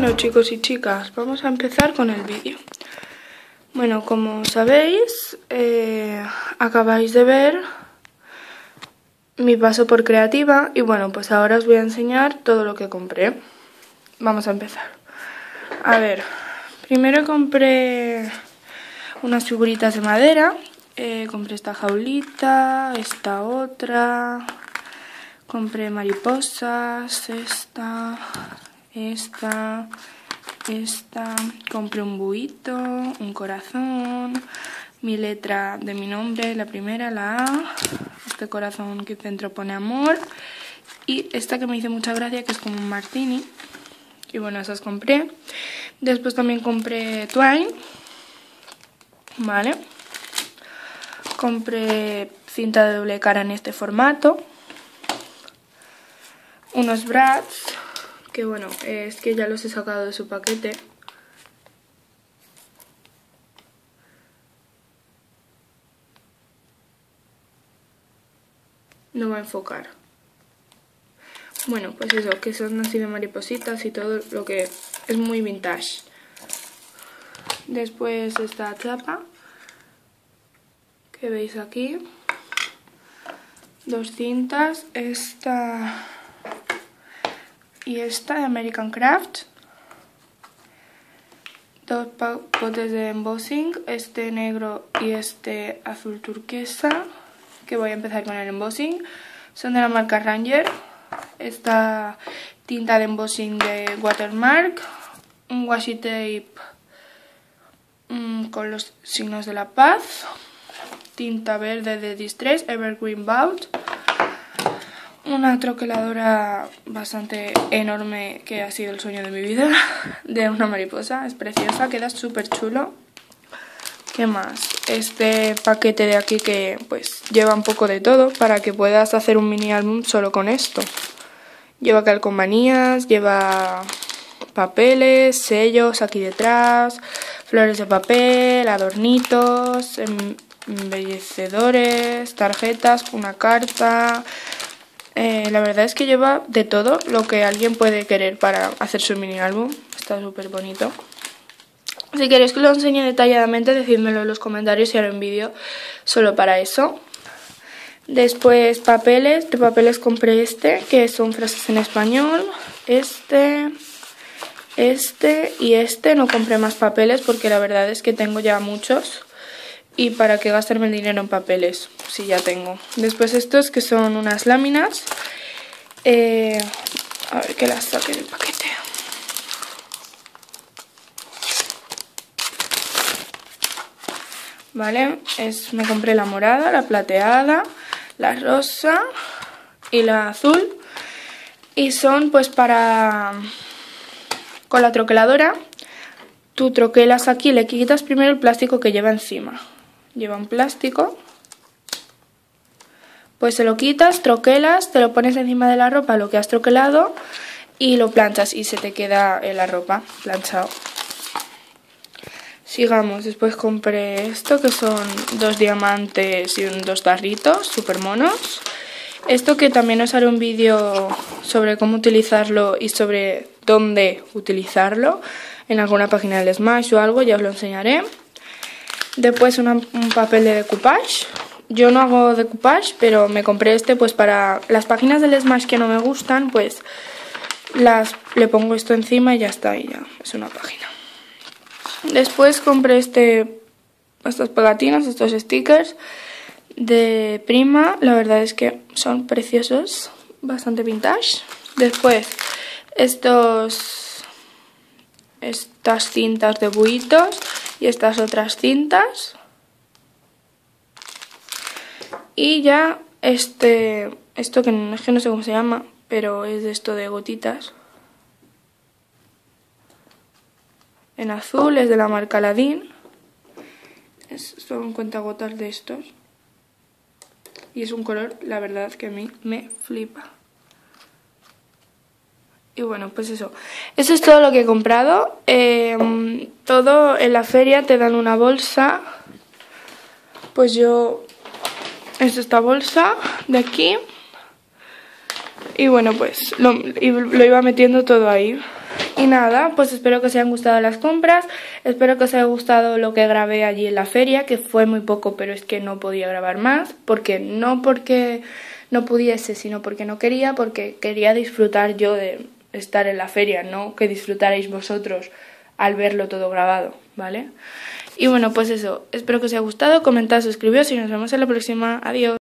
Bueno chicos y chicas, vamos a empezar con el vídeo. Bueno, como sabéis, eh, acabáis de ver mi paso por creativa y bueno, pues ahora os voy a enseñar todo lo que compré. Vamos a empezar. A ver, primero compré unas figuritas de madera. Eh, compré esta jaulita, esta otra. Compré mariposas, esta, esta, esta. Compré un buito, un corazón, mi letra de mi nombre, la primera, la A. Este corazón que dentro pone amor. Y esta que me hizo mucha gracia, que es como un martini. Y bueno, esas compré. Después también compré Twine ¿vale? Compré cinta de doble cara en este formato. Unos brats, que bueno, es que ya los he sacado de su paquete. No va a enfocar. Bueno, pues eso, que son así de maripositas y todo lo que es muy vintage. Después esta chapa que veis aquí. Dos cintas, esta y esta de American Craft. Dos potes de embossing, este negro y este azul turquesa, que voy a empezar con el embossing. Son de la marca Ranger. Esta tinta de embossing de Watermark, un washi tape mm, con los signos de la paz, tinta verde de Distress Evergreen Bout. Una troqueladora bastante enorme que ha sido el sueño de mi vida, de una mariposa, es preciosa, queda súper chulo. ¿Qué más? Este paquete de aquí que pues lleva un poco de todo para que puedas hacer un mini álbum solo con esto. Lleva calcomanías, lleva papeles, sellos aquí detrás, flores de papel, adornitos, em, embellecedores, tarjetas, una carta. Eh, la verdad es que lleva de todo lo que alguien puede querer para hacer su mini álbum. Está súper bonito. Si queréis que lo enseñe detalladamente, decídmelo en los comentarios y haré un vídeo solo para eso. Después papeles, de papeles compré este, que son frases en español. Este, este y este. No compré más papeles porque la verdad es que tengo ya muchos y para qué gastarme el dinero en papeles si ya tengo. Después estos que son unas láminas. Eh, a ver que las saque del paquete. Vale, es, me compré la morada, la plateada, la rosa y la azul. Y son pues para... Con la troqueladora, tú troquelas aquí, le quitas primero el plástico que lleva encima lleva un plástico. Pues se lo quitas, troquelas, te lo pones encima de la ropa, lo que has troquelado, y lo planchas y se te queda en la ropa planchado. Sigamos, después compré esto que son dos diamantes y dos tarritos super monos. Esto que también os haré un vídeo sobre cómo utilizarlo y sobre dónde utilizarlo en alguna página del Smash o algo, ya os lo enseñaré. Después un papel de decoupage. Yo no hago decoupage, pero me compré este pues para las páginas del Smash que no me gustan, pues las le pongo esto encima y ya está, y ya es una página. Después compré este estas pegatinas, estos stickers de Prima, la verdad es que son preciosos, bastante vintage. Después estos estas cintas de buitos y estas otras cintas. Y ya este, esto que no, es que no sé cómo se llama, pero es de esto de gotitas. En azul es de la marca Aladdin. son cuentagotas de estos. Y es un color, la verdad, que a mí me flipa. Y bueno, pues eso. Eso es todo lo que he comprado. Em, todo en la feria te dan una bolsa. Pues yo... Es esta bolsa de aquí. Y bueno, pues lo, lo iba metiendo todo ahí. Y nada, pues espero que os hayan gustado las compras, espero que os haya gustado lo que grabé allí en la feria, que fue muy poco, pero es que no podía grabar más, porque no porque no pudiese, sino porque no quería, porque quería disfrutar yo de estar en la feria, no que disfrutarais vosotros al verlo todo grabado, ¿vale? Y bueno, pues eso, espero que os haya gustado, comentad, suscribiros y nos vemos en la próxima. Adiós.